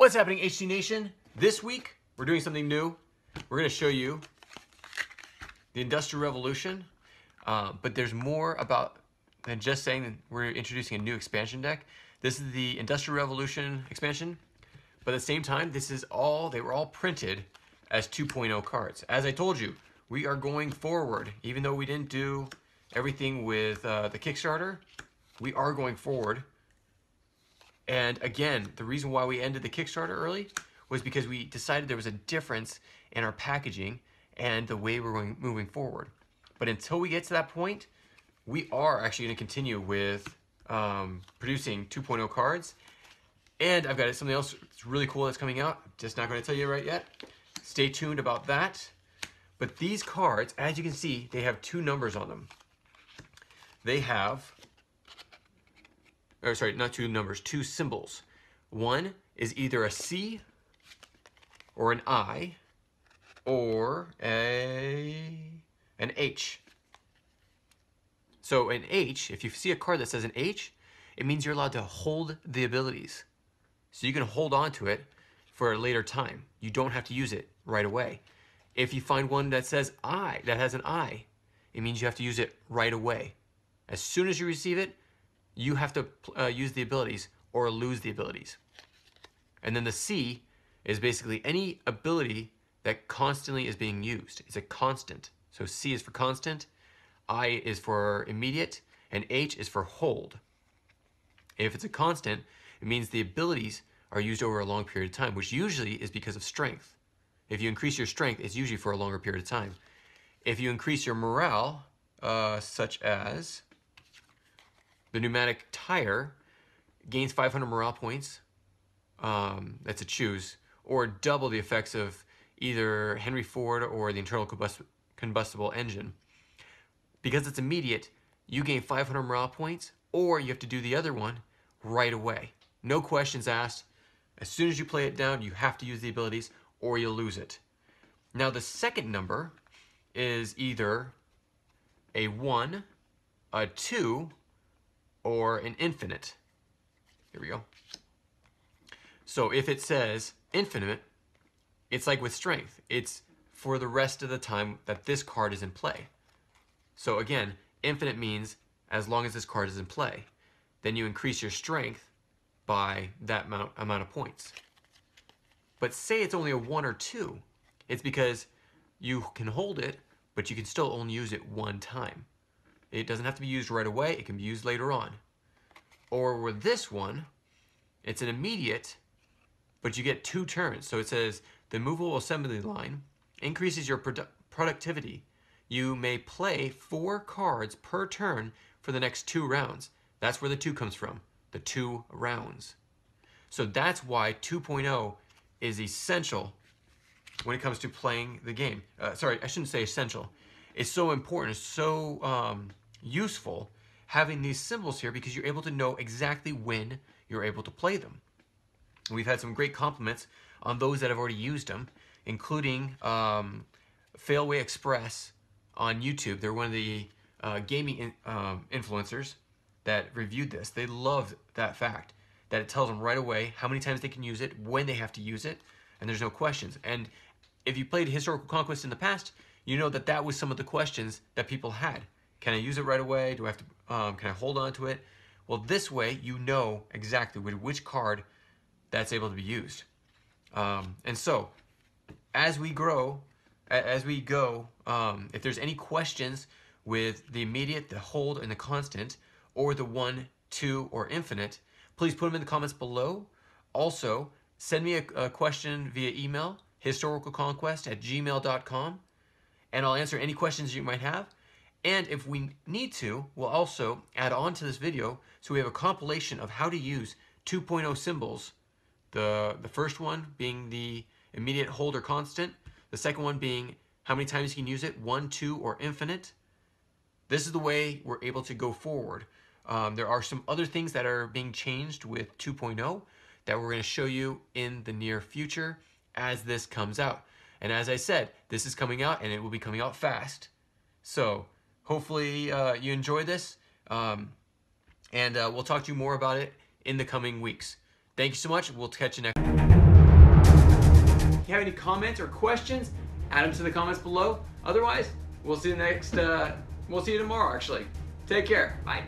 What's happening, HC Nation? This week, we're doing something new. We're going to show you the Industrial Revolution, uh, but there's more about than just saying we're introducing a new expansion deck. This is the Industrial Revolution expansion, but at the same time, this is all, they were all printed as 2.0 cards. As I told you, we are going forward, even though we didn't do everything with uh, the Kickstarter, we are going forward and again, the reason why we ended the Kickstarter early was because we decided there was a difference in our packaging and the way we're going moving forward. But until we get to that point, we are actually going to continue with um, producing 2.0 cards. And I've got something else that's really cool that's coming out. Just not going to tell you right yet. Stay tuned about that. But these cards, as you can see, they have two numbers on them. They have or sorry, not two numbers, two symbols. One is either a C or an I or a an H. So an H, if you see a card that says an H, it means you're allowed to hold the abilities. So you can hold on to it for a later time. You don't have to use it right away. If you find one that says I, that has an I, it means you have to use it right away. As soon as you receive it, you have to uh, use the abilities or lose the abilities. And then the C is basically any ability that constantly is being used. It's a constant. So C is for constant, I is for immediate, and H is for hold. If it's a constant, it means the abilities are used over a long period of time, which usually is because of strength. If you increase your strength, it's usually for a longer period of time. If you increase your morale, uh, such as the pneumatic tire gains 500 morale points. Um, that's a choose. Or double the effects of either Henry Ford or the internal combustible engine. Because it's immediate, you gain 500 morale points, or you have to do the other one right away. No questions asked. As soon as you play it down, you have to use the abilities, or you'll lose it. Now, the second number is either a 1, a 2, or an infinite. Here we go. So if it says infinite, it's like with strength. It's for the rest of the time that this card is in play. So again, infinite means as long as this card is in play. Then you increase your strength by that amount, amount of points. But say it's only a one or two, it's because you can hold it, but you can still only use it one time. It doesn't have to be used right away. It can be used later on. Or with this one, it's an immediate, but you get two turns. So it says the movable assembly line increases your produ productivity. You may play four cards per turn for the next two rounds. That's where the two comes from, the two rounds. So that's why 2.0 is essential when it comes to playing the game. Uh, sorry, I shouldn't say essential. It's so important, it's so um, useful having these symbols here because you're able to know exactly when you're able to play them. We've had some great compliments on those that have already used them, including um, Failway Express on YouTube. They're one of the uh, gaming in, um, influencers that reviewed this. They love that fact that it tells them right away how many times they can use it, when they have to use it, and there's no questions. And if you played Historical Conquest in the past, you know that that was some of the questions that people had. Can I use it right away? Do I have to, um, can I hold on to it? Well, this way you know exactly with which card that's able to be used. Um, and so, as we grow, as we go, um, if there's any questions with the immediate, the hold, and the constant, or the one, two, or infinite, please put them in the comments below. Also, send me a, a question via email, historicalconquest at gmail.com, and I'll answer any questions you might have. And if we need to, we'll also add on to this video so we have a compilation of how to use 2.0 symbols. The, the first one being the immediate holder constant, the second one being how many times you can use it, one, two, or infinite. This is the way we're able to go forward. Um, there are some other things that are being changed with 2.0 that we're going to show you in the near future as this comes out. And as I said, this is coming out and it will be coming out fast. So hopefully uh, you enjoy this. Um, and uh, we'll talk to you more about it in the coming weeks. Thank you so much. We'll catch you next If you have any comments or questions, add them to the comments below. Otherwise, we'll see you next. Uh, we'll see you tomorrow. Actually, take care. Bye.